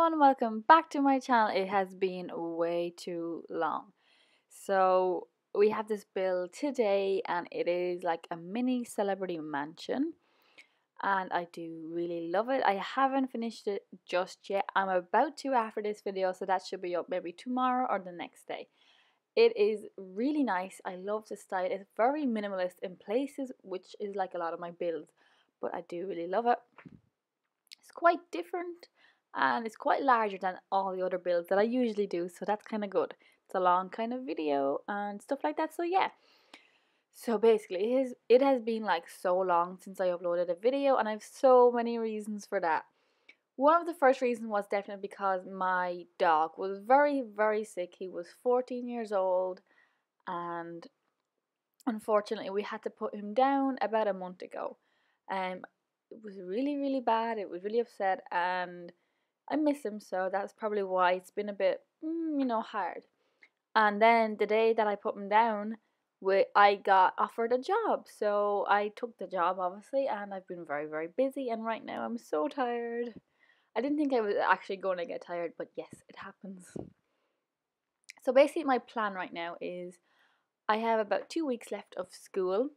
everyone, welcome back to my channel. It has been way too long. So we have this build today and it is like a mini celebrity mansion and I do really love it. I haven't finished it just yet. I'm about to after this video so that should be up maybe tomorrow or the next day. It is really nice. I love the style. It's very minimalist in places which is like a lot of my builds but I do really love it. It's quite different and it's quite larger than all the other builds that I usually do so that's kind of good. It's a long kind of video and stuff like that so yeah. So basically it has, it has been like so long since I uploaded a video and I have so many reasons for that. One of the first reasons was definitely because my dog was very very sick. He was 14 years old and unfortunately we had to put him down about a month ago. Um it was really really bad. It was really upset and I miss him, so that's probably why it's been a bit, mm, you know, hard. And then the day that I put him down, I got offered a job. So I took the job, obviously, and I've been very, very busy. And right now I'm so tired. I didn't think I was actually going to get tired, but yes, it happens. So basically, my plan right now is I have about two weeks left of school.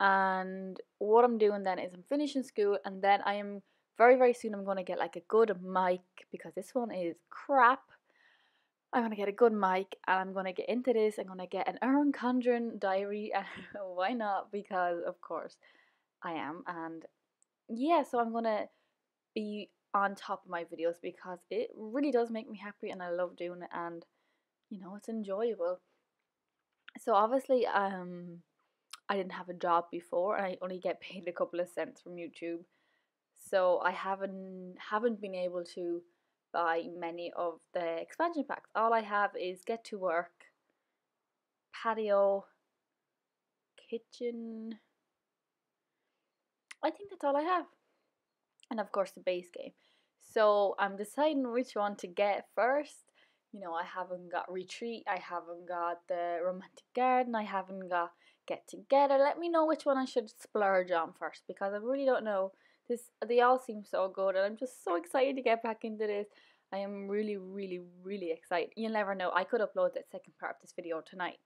And what I'm doing then is I'm finishing school, and then I am very, very soon I'm going to get like a good mic because this one is crap. I'm going to get a good mic and I'm going to get into this. I'm going to get an Erin Condren diary. Why not? Because, of course, I am. And yeah, so I'm going to be on top of my videos because it really does make me happy and I love doing it. And, you know, it's enjoyable. So obviously, um, I didn't have a job before and I only get paid a couple of cents from YouTube so I haven't haven't been able to buy many of the expansion packs. All I have is get to work, patio, kitchen. I think that's all I have. And of course the base game. So I'm deciding which one to get first. You know, I haven't got retreat, I haven't got the romantic garden, I haven't got get together. Let me know which one I should splurge on first because I really don't know this they all seem so good and I'm just so excited to get back into this. I am really, really, really excited. You'll never know. I could upload that second part of this video tonight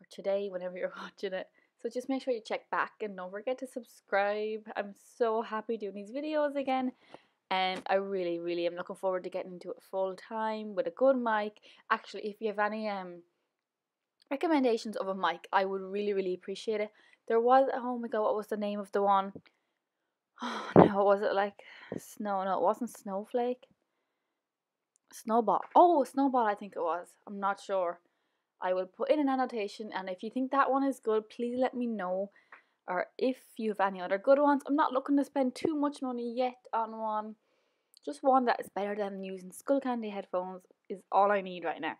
or today, whenever you're watching it. So just make sure you check back and don't forget to subscribe. I'm so happy doing these videos again. And I really, really am looking forward to getting into it full time with a good mic. Actually, if you have any um recommendations of a mic, I would really, really appreciate it. There was, oh my god, what was the name of the one? Oh no, was it like snow? No, it wasn't snowflake. Snowball. Oh, snowball, I think it was. I'm not sure. I will put in an annotation, and if you think that one is good, please let me know. Or if you have any other good ones. I'm not looking to spend too much money yet on one. Just one that is better than using Skullcandy headphones is all I need right now.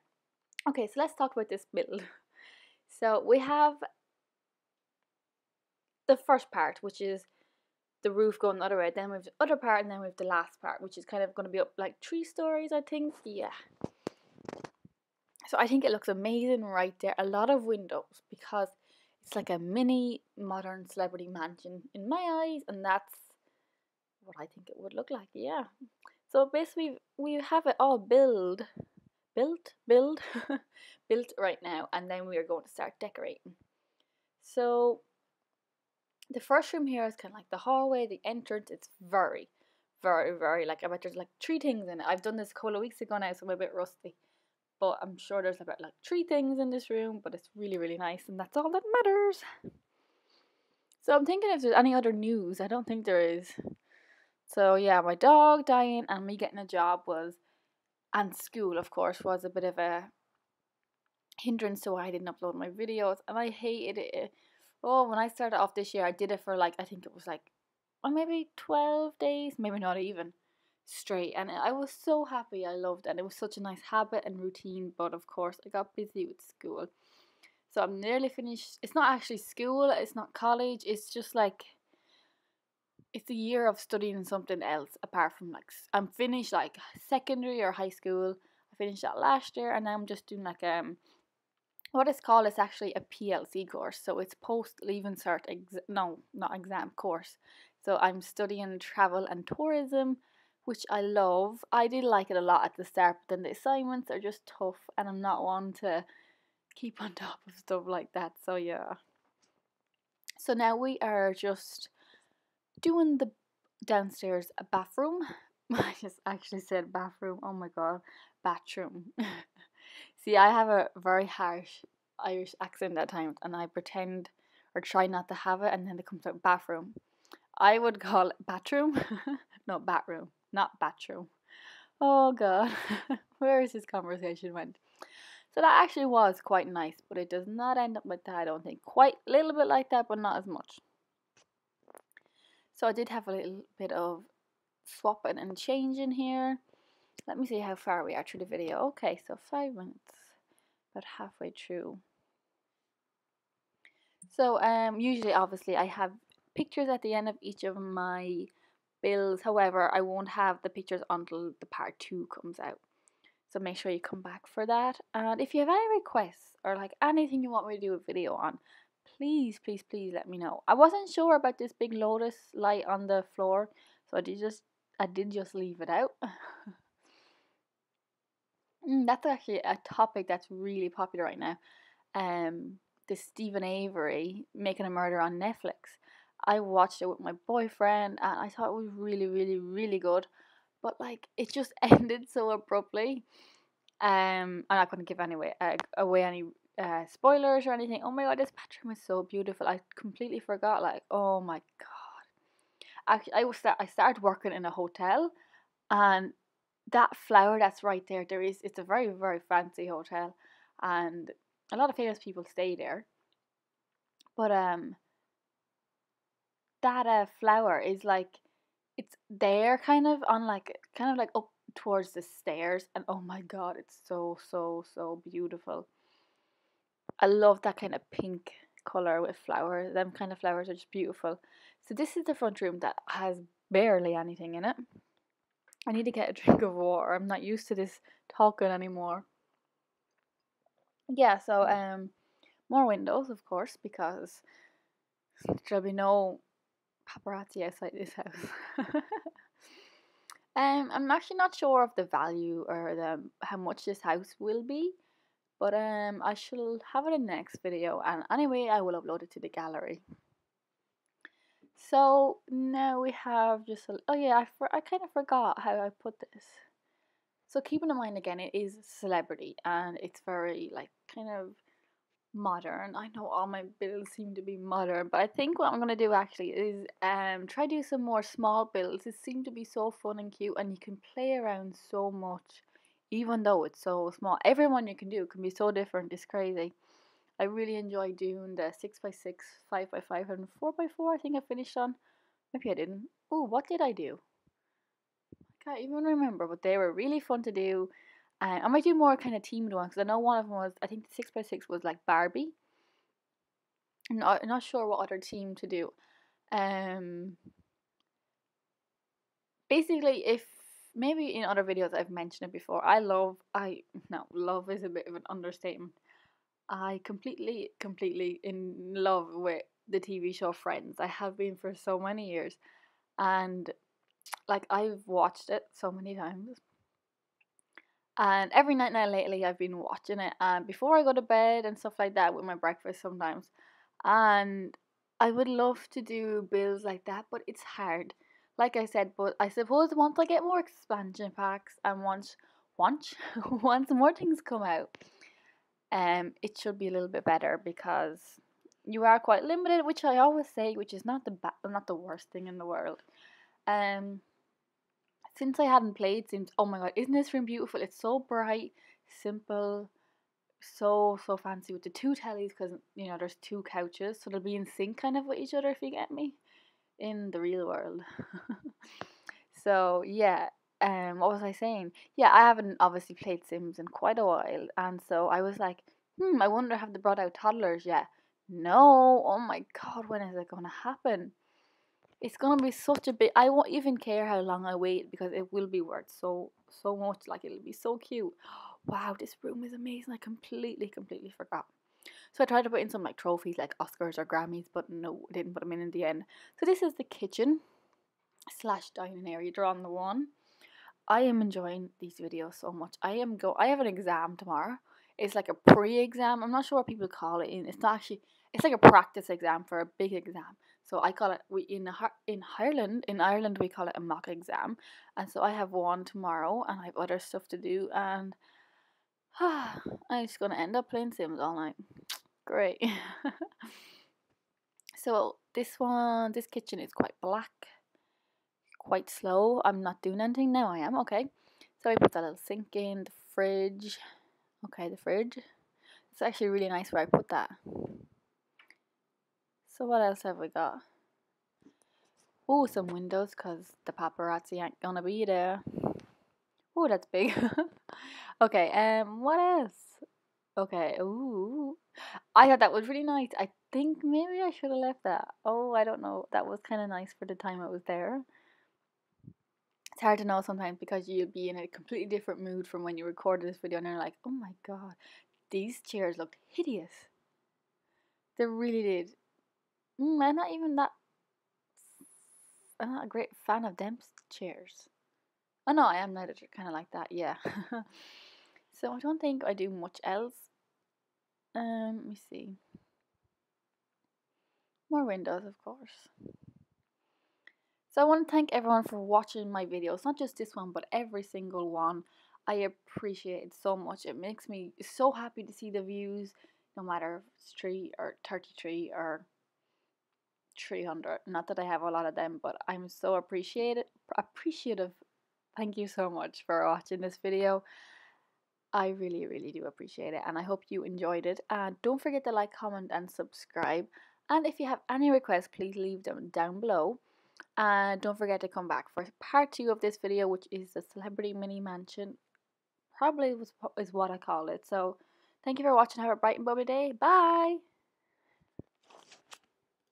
Okay, so let's talk about this build. So we have the first part, which is the roof going the other way. Then we have the other part, and then we have the last part, which is kind of going to be up like three stories, I think. Yeah. So I think it looks amazing right there. A lot of windows because it's like a mini modern celebrity mansion in my eyes, and that's what I think it would look like. Yeah. So basically, we have it all build, built, build, built right now, and then we are going to start decorating. So the first room here is kind of like the hallway, the entrance. It's very, very, very like I bet there's like three things in it. I've done this a couple of weeks ago now, so I'm a bit rusty. But I'm sure there's about like three things in this room, but it's really, really nice, and that's all that matters. So I'm thinking if there's any other news. I don't think there is. So yeah, my dog dying and me getting a job was, and school of course was a bit of a hindrance to why I didn't upload my videos, and I hated it oh, when I started off this year, I did it for like, I think it was like, well, maybe 12 days, maybe not even straight. And I was so happy. I loved it. And it was such a nice habit and routine. But of course, I got busy with school. So I'm nearly finished. It's not actually school, it's not college. It's just like, it's a year of studying something else apart from like, I'm finished like secondary or high school. I finished that last year. And now I'm just doing like, um, what it's called is actually a PLC course. So it's post leaving cert, ex- no, not exam course. So I'm studying travel and tourism which I love. I did like it a lot at the start, but then the assignments are just tough, and I'm not one to keep on top of stuff like that. So yeah. So now we are just doing the downstairs bathroom. I just actually said bathroom. Oh my god, bathroom. See, I have a very harsh Irish accent at times, and I pretend or try not to have it, and then it comes out bathroom. I would call it bathroom, not bathroom, not bathroom. Oh god, where is this conversation went? So that actually was quite nice, but it does not end up like that. I don't think quite a little bit like that, but not as much. So I did have a little bit of swapping and changing here. Let me see how far we are through the video. Okay, so five minutes, about halfway through. So um, usually, obviously, I have pictures at the end of each of my bills. However, I won't have the pictures until the part two comes out. So make sure you come back for that. And if you have any requests or like anything you want me to do a video on, please, please, please let me know. I wasn't sure about this big lotus light on the floor, so I did just I did just leave it out. mm, that's actually a topic that's really popular right now. Um, the Steven Avery making a murder on Netflix. I watched it with my boyfriend and I thought it was really, really, really good. But like it just ended so abruptly. Um, I'm not going to give any way, uh, away any uh, spoilers or anything. Oh my god, this bathroom is so beautiful. I completely forgot. Like, oh my god. Actually, I was I started working in a hotel, and that flower that's right there. There is. It's a very very fancy hotel, and a lot of famous people stay there. But um that uh, flower is like it's there kind of on like kind of like up towards the stairs and oh my god it's so so so beautiful i love that kind of pink color with flowers them kind of flowers are just beautiful so this is the front room that has barely anything in it i need to get a drink of water i'm not used to this talking anymore yeah, so um, more windows, of course, because there'll be no paparazzi outside this house. um, I'm actually not sure of the value or the how much this house will be, but um, I shall have it in the next video, and anyway, I will upload it to the gallery. So now we have just a, oh yeah, I for, I kind of forgot how I put this. So keeping in mind again, it is celebrity and it's very like kind of modern. I know all my bills seem to be modern, but I think what I'm gonna do actually is um try to do some more small bills. It seem to be so fun and cute, and you can play around so much, even though it's so small. Everyone you can do can be so different. It's crazy. I really enjoy doing the six by six, five by five, and four by four. I think I finished on. Maybe I didn't. Oh, what did I do? I can't even remember, but they were really fun to do. Uh, I might do more kind of teamed ones because I know one of them was I think the six by six was like Barbie. I'm not, not sure what other team to do. Um, basically, if maybe in other videos I've mentioned it before, I love I no love is a bit of an understatement. I completely completely in love with the TV show Friends. I have been for so many years, and like I've watched it so many times. And every night now lately I've been watching it and before I go to bed and stuff like that with my breakfast sometimes. And I would love to do bills like that, but it's hard. Like I said, but I suppose once I get more expansion packs and once once once more things come out, um it should be a little bit better because you are quite limited, which I always say, which is not the ba- not the worst thing in the world. Um, since I hadn't played since oh my god, isn't this room beautiful? It's so bright, simple, so so fancy with the two tellies because you know there's two couches, so they'll be in sync kind of with each other if you get me, in the real world. so yeah, um, what was I saying? Yeah, I haven't obviously played Sims in quite a while, and so I was like, hmm, I wonder have they brought out toddlers yet? No, oh my god, when is it gonna happen? it's gonna be such a bit. I won't even care how long I wait because it will be worth so so much. Like it'll be so cute. Wow, this room is amazing. I completely completely forgot. So I tried to put in some like trophies like Oscars or Grammys, but no, didn't put them in in the end. So this is the kitchen slash dining area. Draw on the one. I am enjoying these videos so much. I am go. I have an exam tomorrow. It's like a pre-exam. I'm not sure what people call it. It's not actually. It's like a practice exam for a big exam. So I call it we in in Ireland. In Ireland, we call it a mock exam. And so I have one tomorrow, and I have other stuff to do, and ah, I'm just gonna end up playing Sims all night. Great. so this one, this kitchen is quite black, quite slow. I'm not doing anything now. I am okay. So I put that little sink in the fridge. Okay, the fridge. It's actually really nice where I put that. So what else have we got? Oh, some windows because the paparazzi ain't gonna be there. Oh, that's big. okay, um, what else? Okay, ooh. I thought that was really nice. I think maybe I should have left that. Oh, I don't know. That was kind of nice for the time it was there. It's hard to know sometimes because you'll be in a completely different mood from when you recorded this video and you're like, oh my god, these chairs looked hideous. They really did. Mm, I'm not even that. I'm not a great fan of them chairs. Oh no, I am you're kind of like that, yeah. so I don't think I do much else. Um, let me see. More windows, of course. So I want to thank everyone for watching my videos, not just this one, but every single one. I appreciate it so much. It makes me so happy to see the views, no matter if it's 3 or 33 or 300. Not that I have a lot of them, but I'm so appreciated, appreciative. Thank you so much for watching this video. I really, really do appreciate it, and I hope you enjoyed it. And don't forget to like, comment, and subscribe. And if you have any requests, please leave them down below. And don't forget to come back for part two of this video, which is the celebrity mini mansion. Probably was is what I call it. So thank you for watching. Have a bright and bubbly day. Bye.